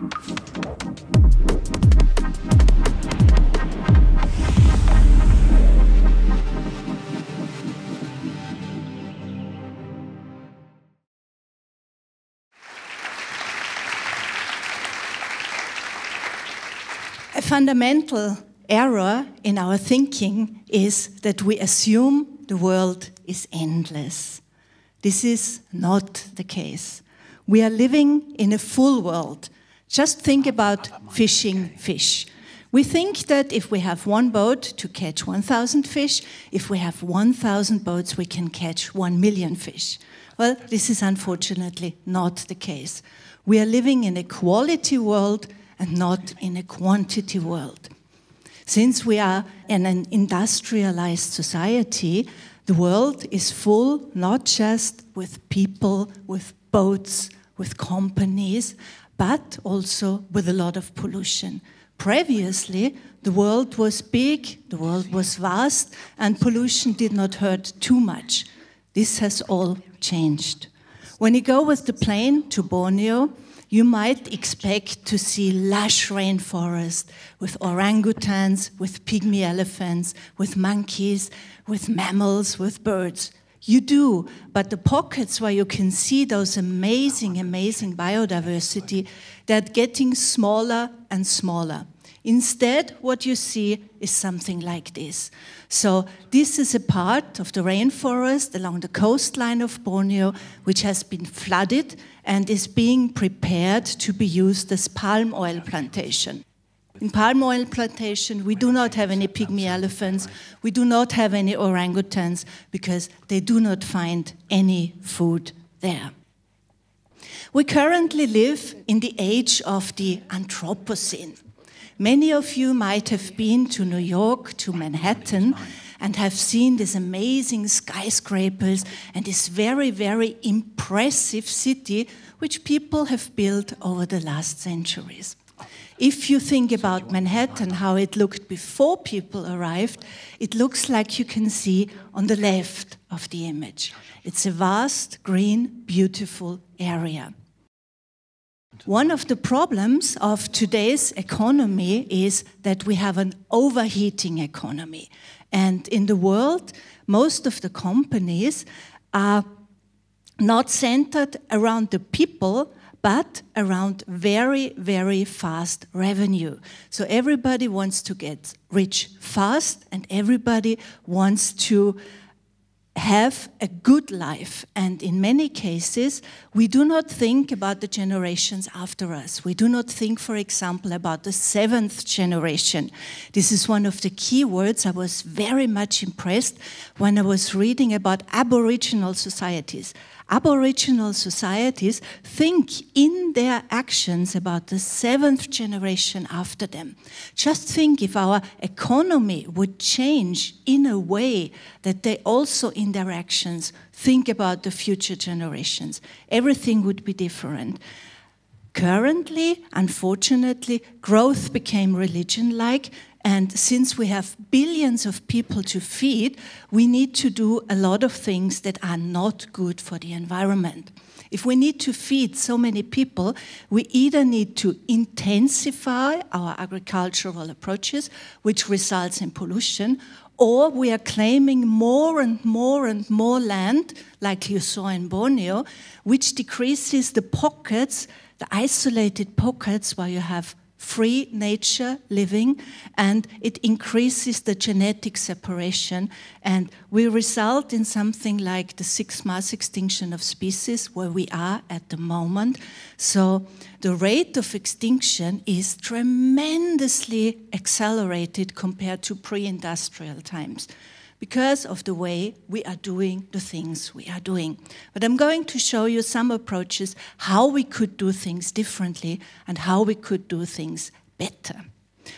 A fundamental error in our thinking is that we assume the world is endless. This is not the case. We are living in a full world. Just think about fishing fish. We think that if we have one boat to catch 1,000 fish, if we have 1,000 boats, we can catch 1 million fish. Well, this is unfortunately not the case. We are living in a quality world and not in a quantity world. Since we are in an industrialized society, the world is full not just with people, with boats, with companies, but also with a lot of pollution. Previously, the world was big, the world was vast, and pollution did not hurt too much. This has all changed. When you go with the plane to Borneo, you might expect to see lush rainforest with orangutans, with pygmy elephants, with monkeys, with mammals, with birds. You do, but the pockets where you can see those amazing, amazing biodiversity, they're getting smaller and smaller. Instead, what you see is something like this. So, this is a part of the rainforest along the coastline of Borneo which has been flooded and is being prepared to be used as palm oil plantation. In palm oil plantation, we do not have any pygmy elephants, we do not have any orangutans because they do not find any food there. We currently live in the age of the Anthropocene. Many of you might have been to New York, to Manhattan, and have seen these amazing skyscrapers and this very, very impressive city which people have built over the last centuries. If you think about Manhattan, how it looked before people arrived, it looks like you can see on the left of the image. It's a vast, green, beautiful area. One of the problems of today's economy is that we have an overheating economy. And in the world, most of the companies are not centered around the people, but around very, very fast revenue. So everybody wants to get rich fast, and everybody wants to have a good life. And in many cases, we do not think about the generations after us. We do not think, for example, about the seventh generation. This is one of the key words I was very much impressed when I was reading about Aboriginal societies. Aboriginal societies think in their actions about the seventh generation after them. Just think if our economy would change in a way that they also, in their actions, think about the future generations. Everything would be different. Currently, unfortunately, growth became religion like, and since we have billions of people to feed, we need to do a lot of things that are not good for the environment. If we need to feed so many people, we either need to intensify our agricultural approaches, which results in pollution, or we are claiming more and more and more land, like you saw in Borneo, which decreases the pockets, the isolated pockets where you have free nature living and it increases the genetic separation. And we result in something like the sixth mass extinction of species where we are at the moment. So the rate of extinction is tremendously accelerated compared to pre-industrial times because of the way we are doing the things we are doing. But I'm going to show you some approaches how we could do things differently and how we could do things better.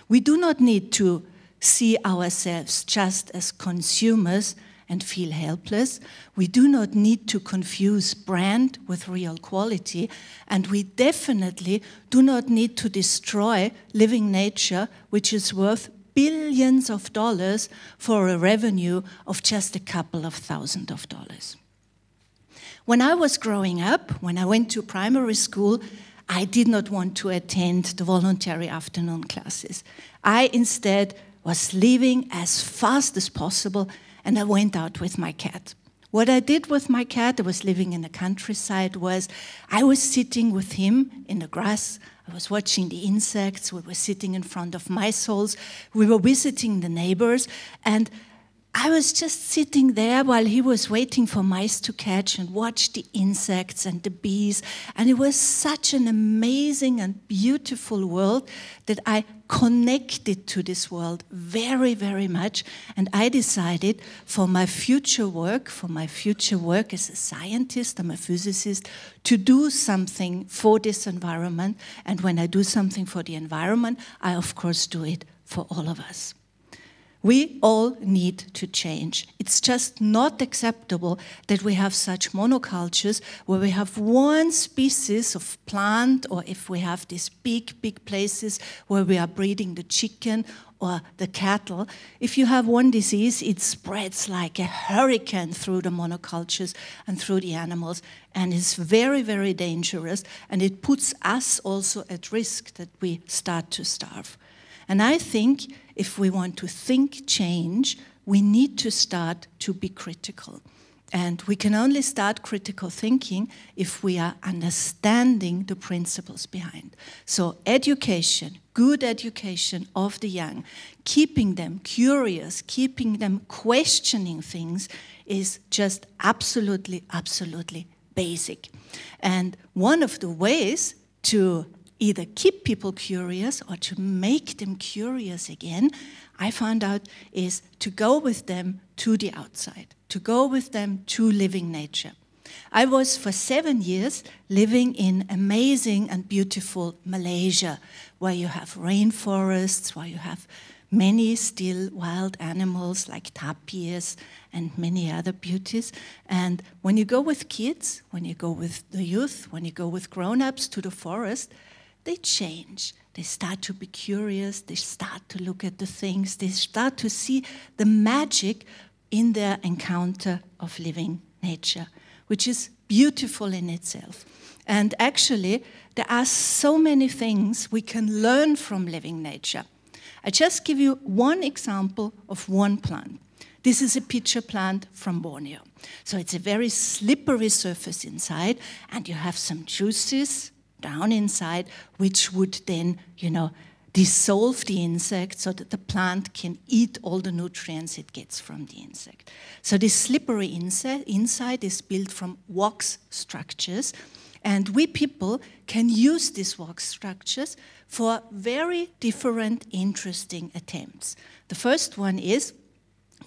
We do not need to see ourselves just as consumers and feel helpless. We do not need to confuse brand with real quality, and we definitely do not need to destroy living nature, which is worth billions of dollars for a revenue of just a couple of thousand of dollars. When I was growing up, when I went to primary school, I did not want to attend the voluntary afternoon classes. I instead was leaving as fast as possible and I went out with my cat. What I did with my cat, I was living in the countryside, was I was sitting with him in the grass. I was watching the insects. We were sitting in front of mice holes. We were visiting the neighbors. And I was just sitting there while he was waiting for mice to catch and watch the insects and the bees. And it was such an amazing and beautiful world that I connected to this world very, very much. And I decided for my future work, for my future work as a scientist, I'm a physicist, to do something for this environment. And when I do something for the environment, I of course do it for all of us. We all need to change. It's just not acceptable that we have such monocultures where we have one species of plant, or if we have these big, big places where we are breeding the chicken or the cattle. If you have one disease, it spreads like a hurricane through the monocultures and through the animals, and it's very, very dangerous, and it puts us also at risk that we start to starve. And I think if we want to think change, we need to start to be critical. And we can only start critical thinking if we are understanding the principles behind. So, education, good education of the young, keeping them curious, keeping them questioning things is just absolutely, absolutely basic. And one of the ways to either keep people curious or to make them curious again, I found out is to go with them to the outside, to go with them to living nature. I was for seven years living in amazing and beautiful Malaysia, where you have rainforests, where you have many still wild animals like tapirs and many other beauties. And when you go with kids, when you go with the youth, when you go with grown ups to the forest, they change. They start to be curious, they start to look at the things, they start to see the magic in their encounter of living nature, which is beautiful in itself. And actually, there are so many things we can learn from living nature. I just give you one example of one plant. This is a pitcher plant from Borneo. So it's a very slippery surface inside, and you have some juices down inside, which would then, you know, dissolve the insect so that the plant can eat all the nutrients it gets from the insect. So this slippery insect inside is built from wax structures, and we people can use these wax structures for very different, interesting attempts. The first one is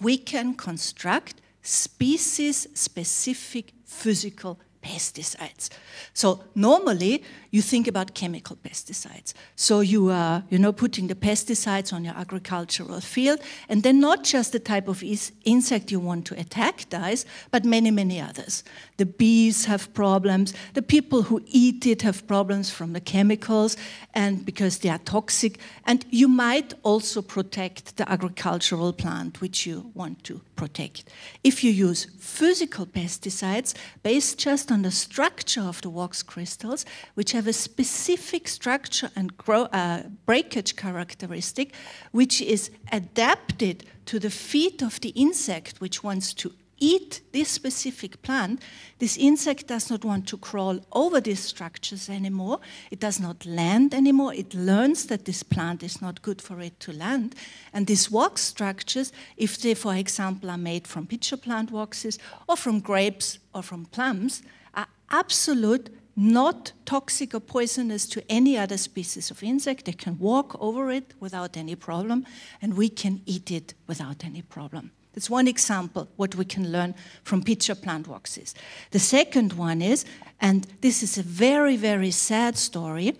we can construct species specific physical pesticides. So normally you think about chemical pesticides. So you are, you know, putting the pesticides on your agricultural field, and then not just the type of insect you want to attack dies, but many, many others. The bees have problems. The people who eat it have problems from the chemicals, and because they are toxic. And you might also protect the agricultural plant which you want to protect. If you use physical pesticides based just on the structure of the wax crystals, which have a specific structure and grow, uh, breakage characteristic, which is adapted to the feet of the insect which wants to eat this specific plant, this insect does not want to crawl over these structures anymore. It does not land anymore. It learns that this plant is not good for it to land. And these wax structures, if they, for example, are made from pitcher plant waxes or from grapes or from plums, are absolute not toxic or poisonous to any other species of insect. They can walk over it without any problem, and we can eat it without any problem. That's one example what we can learn from pitcher plant waxes. The second one is, and this is a very, very sad story,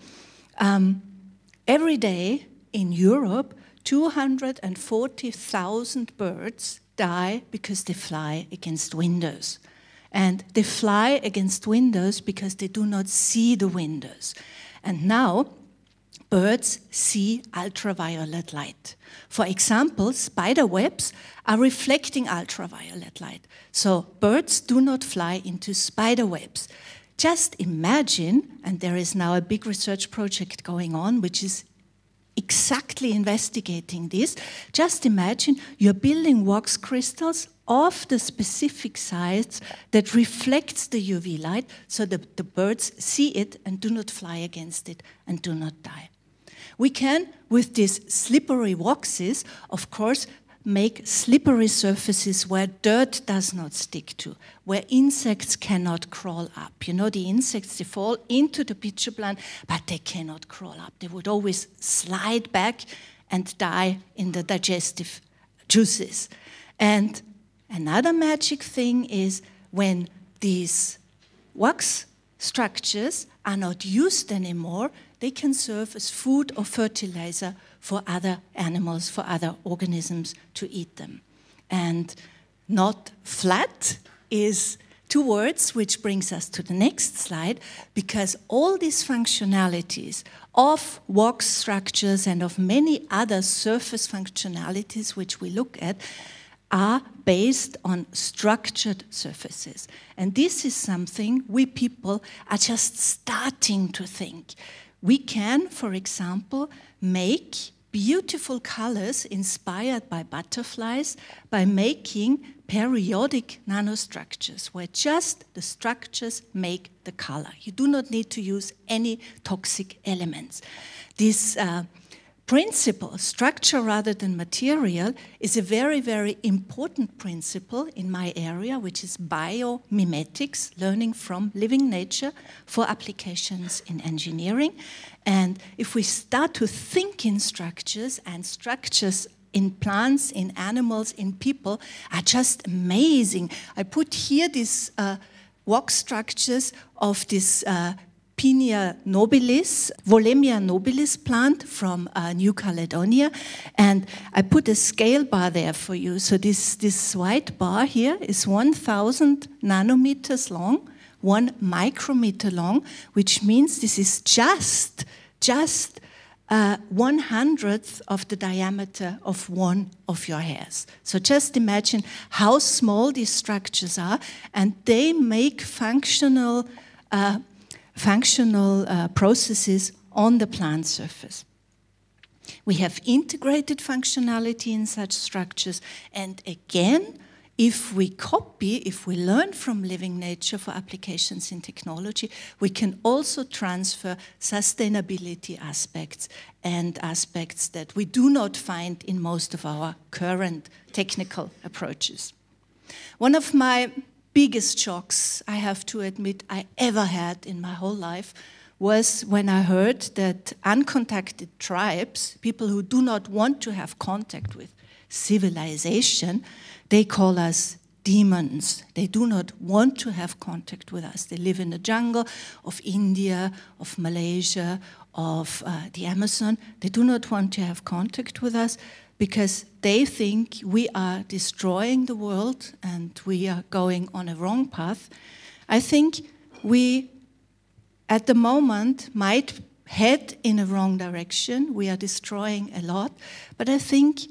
um, every day in Europe, 240,000 birds die because they fly against windows. And they fly against windows because they do not see the windows. And now, birds see ultraviolet light. For example, spider webs are reflecting ultraviolet light. So birds do not fly into spider webs. just imagine, and there is now a big research project going on which is exactly investigating this. Just imagine you're building wax crystals of the specific size that reflects the UV light so that the birds see it and do not fly against it and do not die. We can, with these slippery waxes, of course, make slippery surfaces where dirt does not stick to, where insects cannot crawl up. You know, the insects, they fall into the pitcher plant, but they cannot crawl up. They would always slide back and die in the digestive juices. And another magic thing is when these wax structures are not used anymore, they can serve as food or fertilizer for other animals, for other organisms to eat them. And not flat is two words, which brings us to the next slide, because all these functionalities of wax structures and of many other surface functionalities which we look at are based on structured surfaces. And this is something we people are just starting to think. We can, for example, make beautiful colors inspired by butterflies by making periodic nanostructures where just the structures make the color. You do not need to use any toxic elements. This uh, principle, structure rather than material, is a very, very important principle in my area, which is biomimetics, learning from living nature for applications in engineering. And if we start to think in structures and structures in plants, in animals, in people are just amazing. I put here these uh, structures of this uh, Pinea nobilis, Wollemia nobilis plant from uh, New Caledonia. And I put a scale bar there for you. So this, this white bar here is 1,000 nanometers long, one micrometer long, which means this is just, just uh, one hundredth of the diameter of one of your hairs. So just imagine how small these structures are, and they make functional uh, functional uh, processes on the plant surface. We have integrated functionality in such structures, and again, if we copy, if we learn from living nature for applications in technology, we can also transfer sustainability aspects and aspects that we do not find in most of our current technical approaches. One of my biggest shocks, I have to admit, I ever had in my whole life was when I heard that uncontacted tribes, people who do not want to have contact with civilization, they call us demons. They do not want to have contact with us. They live in the jungle of India, of Malaysia, of uh, the Amazon. They do not want to have contact with us because they think we are destroying the world and we are going on a wrong path. I think we, at the moment, might head in a wrong direction. We are destroying a lot, but I think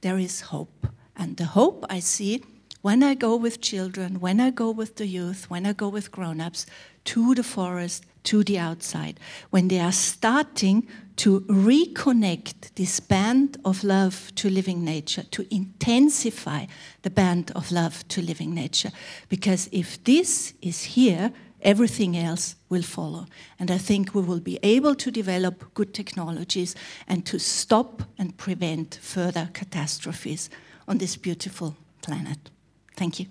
there is hope. And the hope I see when I go with children, when I go with the youth, when I go with grown ups to the forest, to the outside, when they are starting to reconnect this band of love to living nature, to intensify the band of love to living nature. Because if this is here, everything else will follow. And I think we will be able to develop good technologies and to stop and prevent further catastrophes on this beautiful planet. Thank you.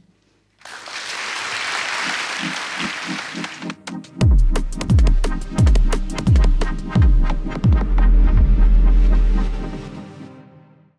Thank you.